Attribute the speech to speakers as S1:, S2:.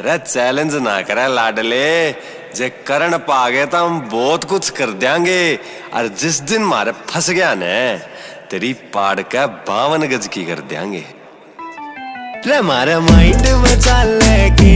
S1: रे चैलेंज ना करे, लाडले। जे करण पा गए तो हम बहुत कुछ कर देंगे। और जिस दिन मारे फंस गया ने, तेरी पाड़ का बावन गज की कर देंगे।
S2: रे मारे माइंड में चल।